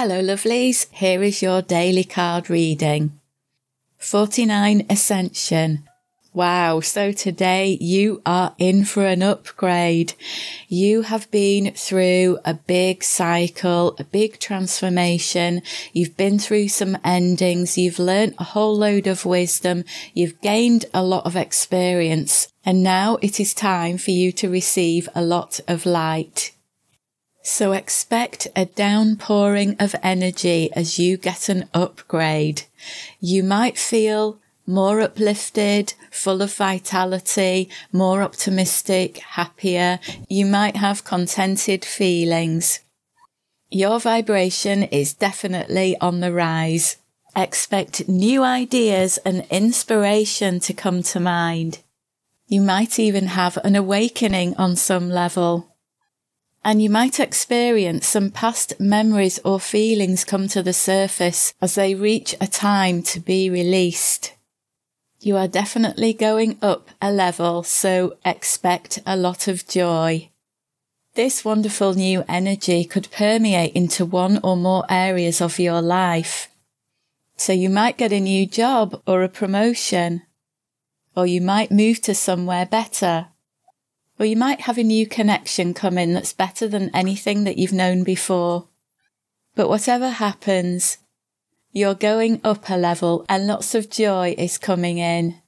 Hello, lovelies. Here is your daily card reading. 49 Ascension. Wow. So today you are in for an upgrade. You have been through a big cycle, a big transformation. You've been through some endings. You've learned a whole load of wisdom. You've gained a lot of experience. And now it is time for you to receive a lot of light. So expect a downpouring of energy as you get an upgrade. You might feel more uplifted, full of vitality, more optimistic, happier. You might have contented feelings. Your vibration is definitely on the rise. Expect new ideas and inspiration to come to mind. You might even have an awakening on some level and you might experience some past memories or feelings come to the surface as they reach a time to be released. You are definitely going up a level, so expect a lot of joy. This wonderful new energy could permeate into one or more areas of your life. So you might get a new job or a promotion, or you might move to somewhere better or you might have a new connection come in that's better than anything that you've known before. But whatever happens, you're going up a level and lots of joy is coming in.